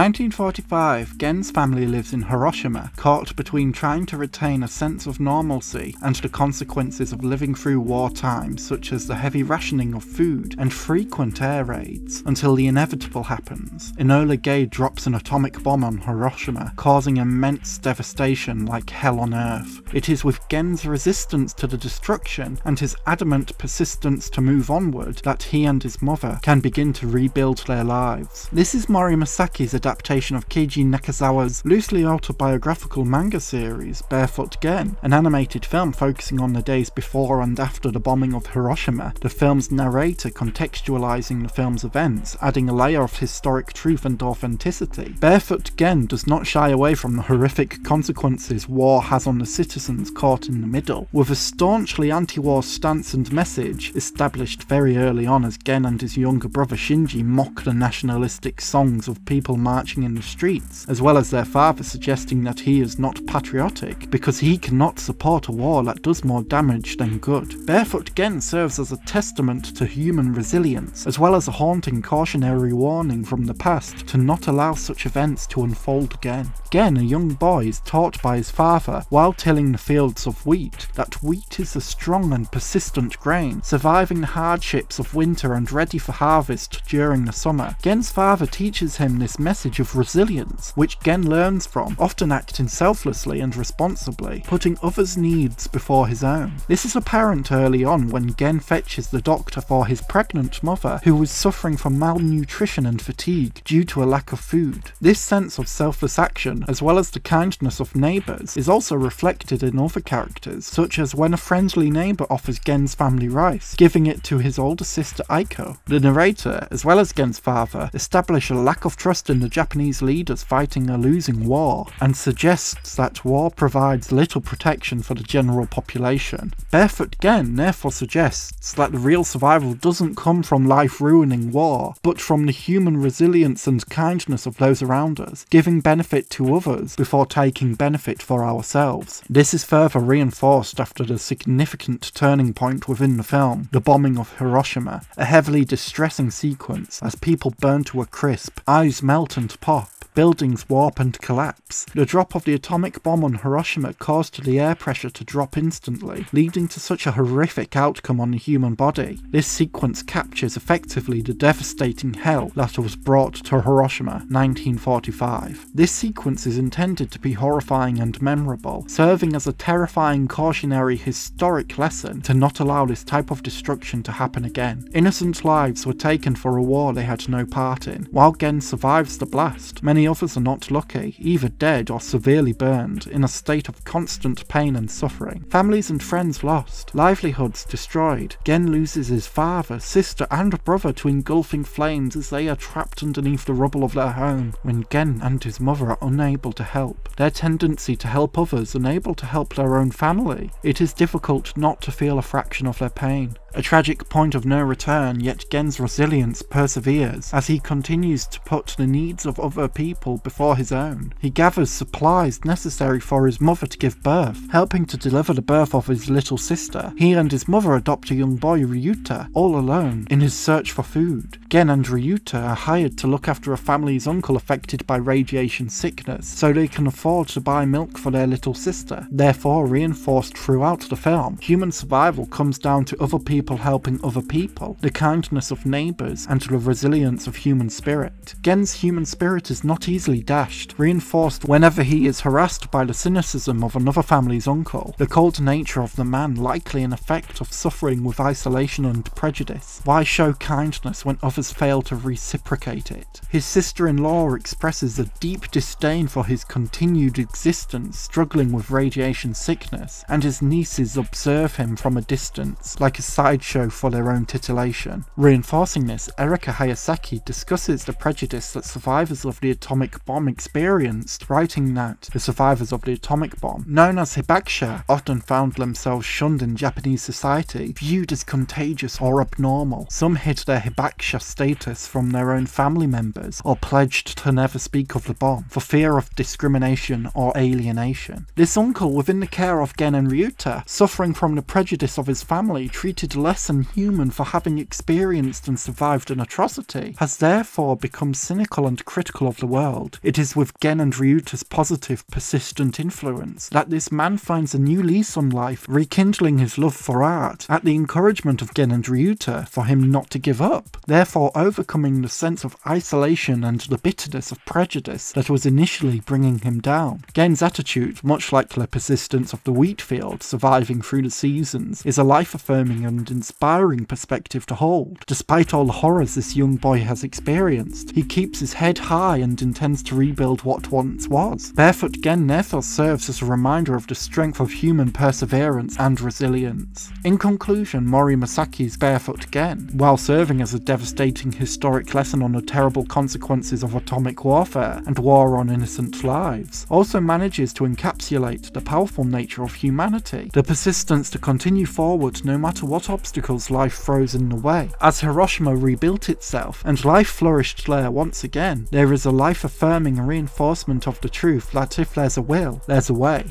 1945, Gen's family lives in Hiroshima, caught between trying to retain a sense of normalcy and the consequences of living through war times, such as the heavy rationing of food and frequent air raids, until the inevitable happens. Enola Gay drops an atomic bomb on Hiroshima, causing immense devastation like hell on earth. It is with Gen's resistance to the destruction and his adamant persistence to move onward that he and his mother can begin to rebuild their lives. This is Mori Masaki's adaptation of Keiji Nakazawa's loosely autobiographical manga series, Barefoot Gen, an animated film focusing on the days before and after the bombing of Hiroshima, the film's narrator contextualizing the film's events, adding a layer of historic truth and authenticity. Barefoot Gen does not shy away from the horrific consequences war has on the citizens caught in the middle, with a staunchly anti-war stance and message established very early on as Gen and his younger brother Shinji mock the nationalistic songs of people marching in the streets, as well as their father suggesting that he is not patriotic because he cannot support a war that does more damage than good. Barefoot Gen serves as a testament to human resilience, as well as a haunting cautionary warning from the past to not allow such events to unfold again. Gen, a young boy, is taught by his father, while tilling the fields of wheat, that wheat is a strong and persistent grain, surviving the hardships of winter and ready for harvest during the summer. Gen's father teaches him this message of resilience, which Gen learns from, often acting selflessly and responsibly, putting others' needs before his own. This is apparent early on when Gen fetches the doctor for his pregnant mother, who was suffering from malnutrition and fatigue due to a lack of food. This sense of selfless action, as well as the kindness of neighbours, is also reflected in other characters, such as when a friendly neighbour offers Gen's family rice, giving it to his older sister Aiko. The narrator, as well as Gen's father, establish a lack of trust in the Japanese leaders fighting a losing war, and suggests that war provides little protection for the general population. Barefoot Gen therefore suggests that the real survival doesn't come from life ruining war, but from the human resilience and kindness of those around us, giving benefit to others before taking benefit for ourselves. This is further reinforced after the significant turning point within the film, the bombing of Hiroshima, a heavily distressing sequence as people burn to a crisp, eyes melt and pop, buildings warp and collapse. The drop of the atomic bomb on Hiroshima caused the air pressure to drop instantly, leading to such a horrific outcome on the human body. This sequence captures effectively the devastating hell that was brought to Hiroshima 1945. This sequence is intended to be horrifying and memorable, serving as a terrifying cautionary historic lesson to not allow this type of destruction to happen again. Innocent lives were taken for a war they had no part in. While Gen survives the blast, many others are not lucky, either dead or severely burned, in a state of constant pain and suffering. Families and friends lost, livelihoods destroyed. Gen loses his father, sister, and brother to engulfing flames as they are trapped underneath the rubble of their home. When Gen and his mother are unable to help, their tendency to help others unable to help their own family, it is difficult not to feel a fraction of their pain. A tragic point of no return, yet Gen's resilience perseveres as he continues to put the needs of other people before his own. He gathers supplies necessary for his mother to give birth, helping to deliver the birth of his little sister. He and his mother adopt a young boy, Ryuta, all alone, in his search for food. Gen and Ryuta are hired to look after a family's uncle affected by radiation sickness, so they can afford to buy milk for their little sister. Therefore, reinforced throughout the film, human survival comes down to other people people helping other people, the kindness of neighbours, and the resilience of human spirit. Gen's human spirit is not easily dashed, reinforced whenever he is harassed by the cynicism of another family's uncle, the cold nature of the man likely an effect of suffering with isolation and prejudice. Why show kindness when others fail to reciprocate it? His sister-in-law expresses a deep disdain for his continued existence struggling with radiation sickness, and his nieces observe him from a distance, like a sideshow for their own titillation. Reinforcing this, Erika Hayasaki discusses the prejudice that survivors of the atomic bomb experienced, writing that the survivors of the atomic bomb, known as hibakusha, often found themselves shunned in Japanese society, viewed as contagious or abnormal. Some hid their hibakusha status from their own family members or pledged to never speak of the bomb for fear of discrimination or alienation. This uncle within the care of Gen and Ryuta, suffering from the prejudice of his family, treated less than human for having experienced and survived an atrocity, has therefore become cynical and critical of the world, it is with Gen and Ryuta's positive, persistent influence that this man finds a new lease on life, rekindling his love for art, at the encouragement of Gen and Ryuta for him not to give up, therefore overcoming the sense of isolation and the bitterness of prejudice that was initially bringing him down. Gen's attitude, much like the persistence of the wheat field surviving through the seasons, is a life affirming and inspiring perspective to hold. Despite all the horrors this young boy has experienced, he keeps his head high and intends to rebuild what once was. Barefoot Gen therefore serves as a reminder of the strength of human perseverance and resilience. In conclusion, Mori Masaki's Barefoot Gen, while serving as a devastating historic lesson on the terrible consequences of atomic warfare and war on innocent lives, also manages to encapsulate the powerful nature of humanity, the persistence to continue forward no matter what obstacles life throws in the way. As Hiroshima rebuilt itself and life flourished there once again, there is a affirming reinforcement of the truth that if there's a will, there's a way.